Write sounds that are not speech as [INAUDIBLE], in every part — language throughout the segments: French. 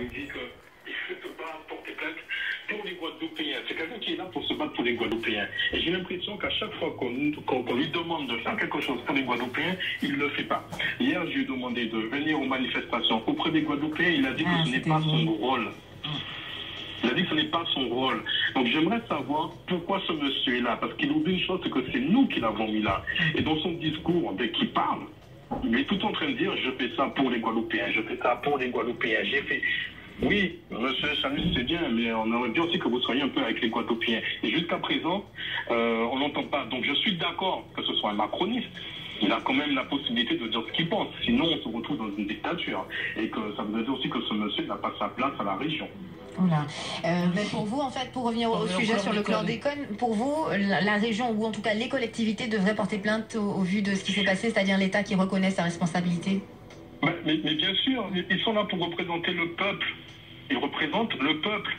Il dit qu'il ne peut pas porter plainte pour les Guadeloupéens. C'est quelqu'un qui est là pour se battre pour les Guadeloupéens. Et j'ai l'impression qu'à chaque fois qu'on lui demande de faire quelque chose pour les Guadeloupéens, il ne le fait pas. Hier, je lui ai demandé de venir aux manifestations auprès des Guadeloupéens. Il a dit que Ah, ce n'est pas son rôle. Il a dit que ce n'est pas son rôle. Donc j'aimerais savoir pourquoi ce monsieur est là. Parce qu'il oublie une chose, c'est que c'est nous qui l'avons mis là. Et dans son discours, dès qu'il parle, il est tout en train de dire je fais ça pour les Guadeloupéens, je fais ça pour les Guadeloupéens. J'ai fait. Oui, monsieur Chalut, c'est bien, mais on aurait bien aussi que vous soyez un peu avec les Guadeloupéens. Et jusqu'à présent, euh, on n'entend pas. Donc je suis d'accord que ce soit un macroniste. Il a quand même la possibilité de dire ce qu'il pense. Sinon, on se retrouve dans une dictature. Et que ça veut dire aussi que ce monsieur n'a pas sa place à la région. Oula. Euh, mais pour vous, en fait, pour revenir au sujet sur le chlordécone. chlordécone, pour vous, la, la région ou en tout cas les collectivités devraient porter plainte au, au vu de ce qui s'est passé, c'est-à-dire l'État qui reconnaît sa responsabilité Mais, mais- mais bien sûr, ils sont là pour représenter le peuple. Ils représentent le peuple.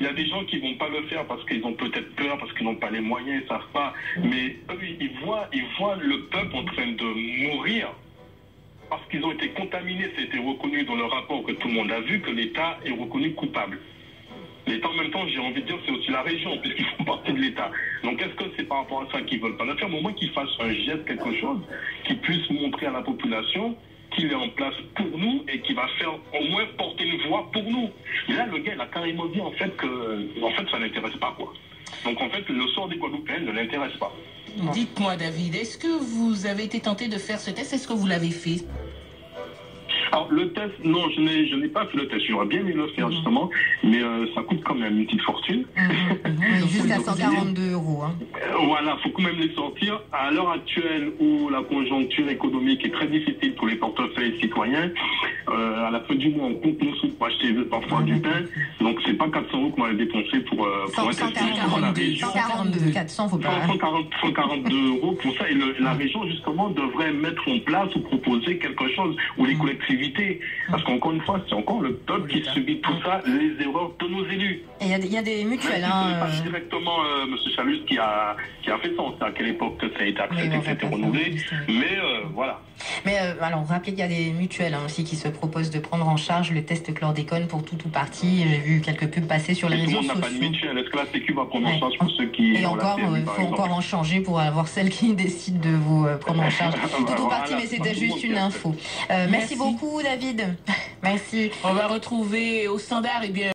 Il y a des gens qui vont pas le faire parce qu'ils ont peut-être peur, parce qu'ils n'ont pas les moyens, ils savent pas. Mais eux, ils voient, ils voient le peuple en train de mourir parce qu'ils ont été contaminés. C'était reconnu dans le rapport que tout le monde a vu que l'État est reconnu coupable. L'État, en même temps, j'ai envie de dire, c'est aussi la région, puisqu'ils font partie de l'État. Donc, est-ce que c'est par rapport à ça qu'ils veulent pas le faire? Mais au moins qu'ils fassent un geste, quelque chose, qui puisse montrer à la population qu'il est en place pour nous et qui va faire au moins porter une voix pour nous. Et là, le gars, il a carrément dit, en fait, que en fait, ça n'intéresse pas, quoi. Donc, en fait, le sort des Guadeloupéens ne l'intéresse pas. Dites-moi, David, est-ce que vous avez été tenté de faire ce test? Est-ce que vous l'avez fait? Alors, le test, non, je n'ai, je n'ai pas fait le test. J'aurais bien aimé le faire, justement, mais euh, ça coûte quand même une petite fortune. Oui, [LAUGHS] Jusqu'à 142 euros. hein. Euh, Voilà, faut quand même les sortir. À l'heure actuelle où la conjoncture économique est très difficile pour les portefeuilles citoyens, euh, à la fin du mois, on compte nos sous pour acheter parfois du pain. Donc, c'est pas 400 euros dépenser pour, euh, pour un test pour la 142, région. 142, 400, faut pas. 140, 142 euros pour ça. Et le- la région, justement, devrait mettre en place ou proposer quelque chose, ou les collectivités. Parce qu'encore une fois, c'est encore le peuple qui subit tout ça, les erreurs de nos élus. Et il y a des- il y, a des Même mutuelles. ce Hein, pas euh, directement euh, M. Chalus qui a, qui a fait ça, on sait à quelle époque que ça a été accepté, que c'était renouvelé. Mais euh, voilà. Mais euh, alors, rappelez qu'il y a des mutuelles hein, aussi qui se proposent de prendre en charge le test chlordécone pour tout ou partie. J'ai vu quelques pubs passer sur les Mais tout le réseaux monde n'a pas de sociaux. mutuelle. Est-ce que la Sécu va prendre en charge pour ceux qui Et ont encore, il par faut exemple encore en changer pour avoir celle qui [LAUGHS] décide de vous euh, prendre en charge. Tout [LAUGHS] ou Voilà, partie, mais c'était juste une info. Euh, merci Merci. beaucoup, David. [LAUGHS] Merci. On va retrouver au standard, eh bien,